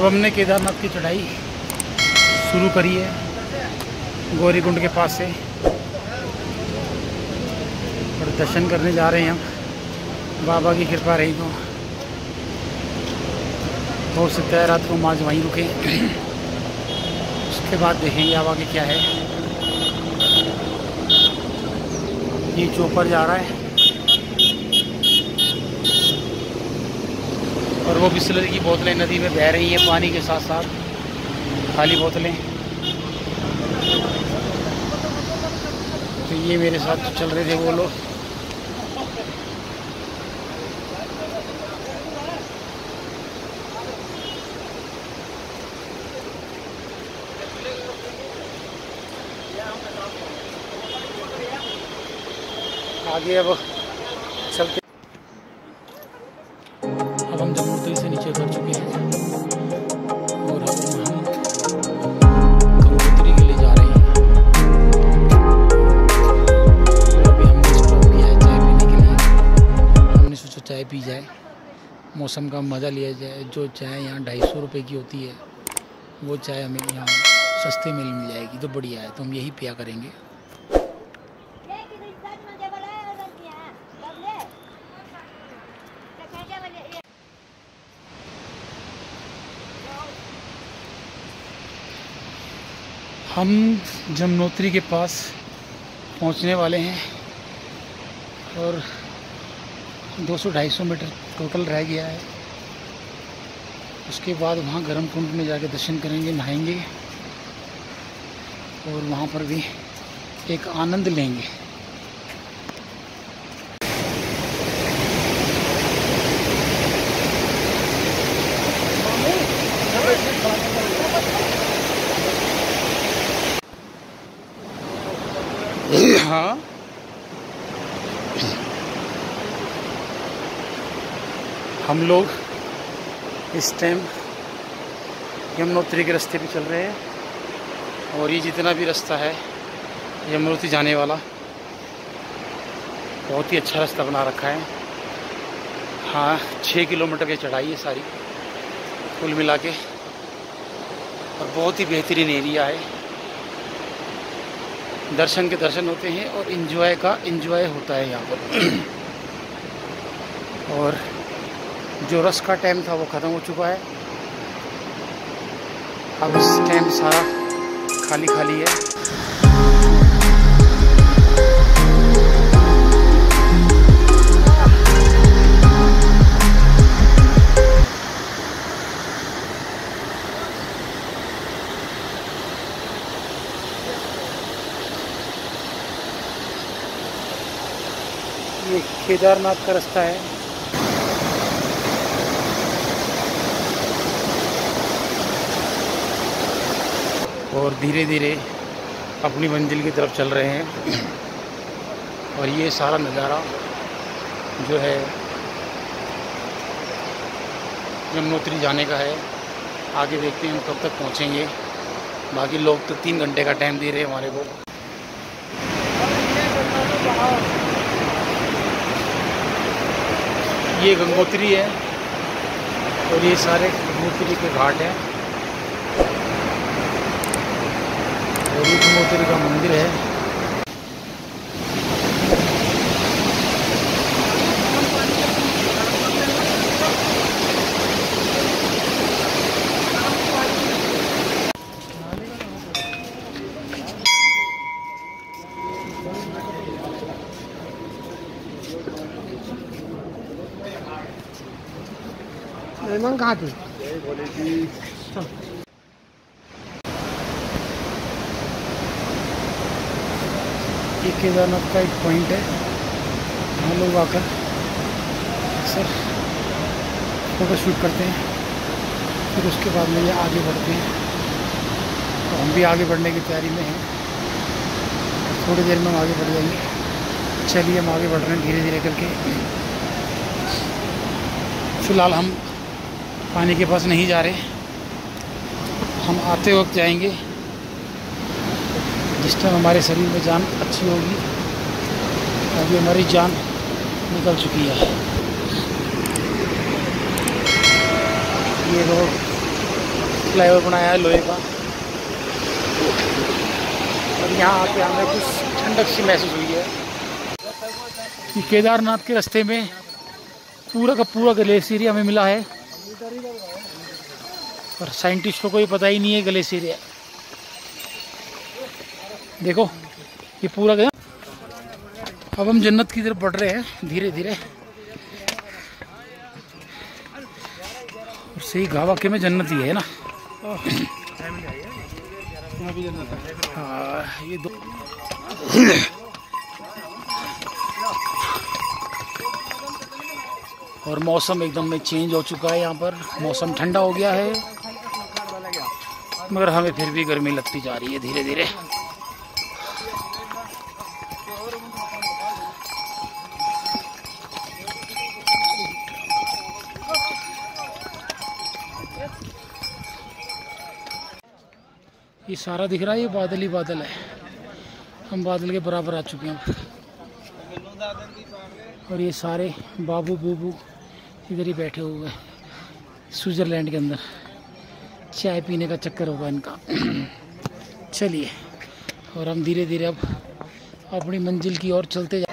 अब हमने केदारनाथ की चढ़ाई शुरू करी है, गौरीकुंड के पास से। और दर्शन करने जा रहे हैं हम बाबा की कृपा रही तो। हो सकता है रात को माज वहीं रुके। उसके बाद देखेंगे अब आगे क्या है। ये चौपर जा रहा है। और वो बिस्लरी की बोतलें नदी में बह रही हैं पानी के साथ साथ। खाली बोतलें। तो ये मेरे साथ चल रहे थे वो लोग। आगे अब से नीचे चुके हैं। और अब हम के लिए जा रहे हैं। अभी हमने स्टॉप किया है चाय पीने के लिए। हमने सोचा चाय पी जाए। मौसम का मज़ा लिया जाए। जो चाय यहाँ ढाई सौ रुपये की होती है, वो चाय हमें यहाँ सस्ते में मिल जाएगी। तो बढ़िया है। तो हम यही पिया करेंगे। हम जमनोत्री के पास पहुँचने वाले हैं और 200-250 मीटर टोटल रह गया है। उसके बाद वहाँ गर्म कुंड में जाके दर्शन करेंगे, नहाएँगे और वहाँ पर भी एक आनंद लेंगे हाँ हम लोग इस टाइम यमुनोत्री के रास्ते पे चल रहे हैं और ये जितना भी रास्ता है यमुनोत्री जाने वाला बहुत ही अच्छा रास्ता बना रखा है। हाँ छः किलोमीटर की चढ़ाई है सारी, कुल मिला के। और बहुत ही बेहतरीन एरिया है। दर्शन के दर्शन होते हैं और इन्जॉय का इन्जॉय होता है यहाँ पर। और जो रस का टाइम था वो ख़त्म हो चुका है। अब इस टाइम सारा खाली खाली है। ये केदारनाथ का रास्ता है। और धीरे धीरे अपनी मंजिल की तरफ़ चल रहे हैं। और ये सारा नज़ारा जो है यमुनोत्री जाने का है। आगे देखते हैं हम कब तक पहुँचेंगे। बाकी लोग तो तीन घंटे का टाइम दे रहे हैं हमारे को। ये गंगोत्री है और ये सारे गंगोत्री के घाट हैं। और ये गंगोत्री का मंदिर है मेहमान कहाँ थे ये केदारनाथ का एक पॉइंट है। हम लोग आकर अक्सर फ़ोटो शूट करते हैं। फिर उसके बाद में ये आगे बढ़ते हैं। तो हम भी आगे बढ़ने की तैयारी में हैं। थोड़ी देर में हम आगे बढ़ जाएँगे। चलिए हम आगे बढ़ रहे हैं धीरे धीरे करके। फ़िलहाल हम पानी के पास नहीं जा रहे। हम आते वक्त जाएँगे। जिस टाइम हमारे शरीर में जान अच्छी होगी, अभी हमारी जान निकल चुकी है। ये रोड फ्लाईओवर बनाया है लोहे का। और यहाँ आके हमें कुछ ठंडक सी महसूस हुई है। कि केदारनाथ के रास्ते में पूरा का पूरा ग्लेशियर हमें मिला है। और साइंटिस्टों को ये पता ही नहीं है ग्लेशियर देखो, ये पूरा गया। अब हम जन्नत की तरफ़ बढ़ रहे हैं धीरे धीरे सही गावा के में जन्नत ही है ना। हाँ ये दो। और मौसम एकदम में चेंज हो चुका है यहाँ पर। मौसम ठंडा हो गया है। मगर हमें फिर भी गर्मी लगती जा रही है धीरे धीरे ये सारा दिख रहा है, ये बादल ही बादल है। हम बादल के बराबर आ चुके हैं। और ये सारे बाबू बूबू इधर ही बैठे हुए हैं, स्विट्ज़रलैंड के अंदर। चाय पीने का चक्कर होगा इनका। चलिए, और हम धीरे धीरे अब अपनी मंजिल की ओर चलते जा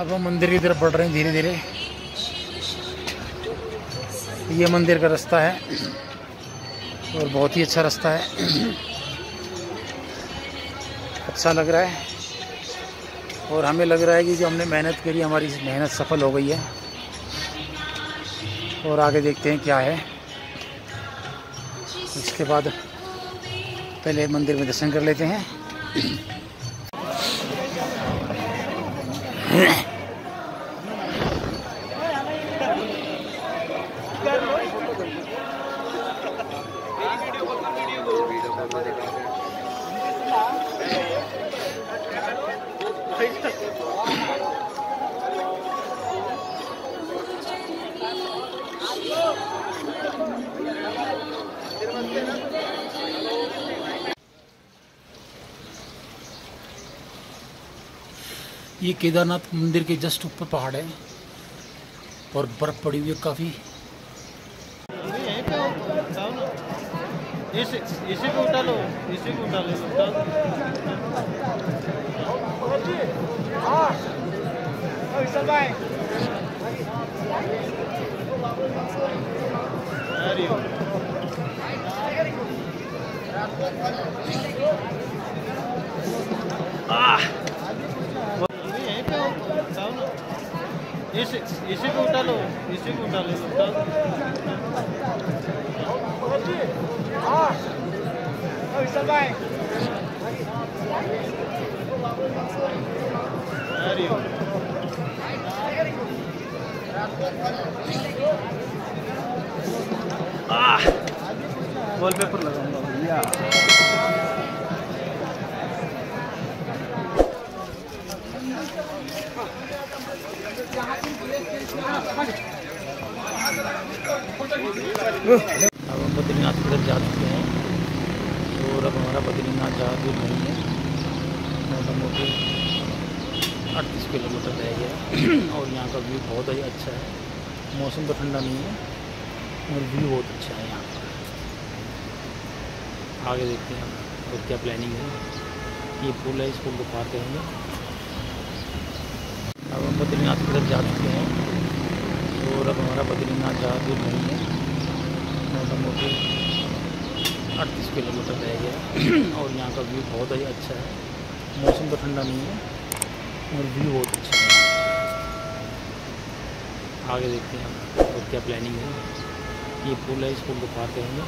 अब हम मंदिर की तरफ़ बढ़ रहे हैं धीरे धीरे ये मंदिर का रास्ता है और बहुत ही अच्छा रास्ता है। अच्छा लग रहा है। और हमें लग रहा है कि जो हमने मेहनत करी, हमारी मेहनत सफल हो गई है। और आगे देखते हैं क्या है। इसके बाद पहले मंदिर में दर्शन कर लेते हैं। ये केदारनाथ मंदिर के जस्ट ऊपर पहाड़ है और बर्फ़ पड़ी हुई है काफ़ी। इसी को उठा लो, इसी को अरे यहीं पे हो, उठाओ ना। इसी इसी को उठा लो इसी को उठा लो उठा अरे वॉलपेपर लगाऊँगा। भैया अब हम बद्रीनाथ की तरफ़ जा चुके हैं। और अब हमारा बद्रीनाथ ज़्यादा दूर नहीं है। मोटा मोटी अड़तीस किलोमीटर रह गया और यहाँ का व्यू बहुत ही अच्छा है। मौसम तो ठंडा नहीं है और व्यू बहुत अच्छा है यहाँ। का आगे देखते हैं हम और क्या प्लानिंग है। ये पुल है इस पुल को पार करेंगे अब हम बद्रीनाथ की तरफ़ जा चुके हैं। और अब हमारा बद्रीनाथ ज़्यादा दूर नहीं है। मोटा मोटी अड़तीस किलोमीटर रह गया। और यहाँ का व्यू बहुत ही अच्छा है। मौसम तो ठंडा नहीं है, और व्यू बहुत अच्छा है। आगे देखते हैं हम और क्या प्लानिंग है। ये पुल है इस पुल को पार करेंगे